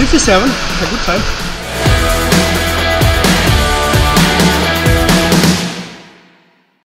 57, a good time.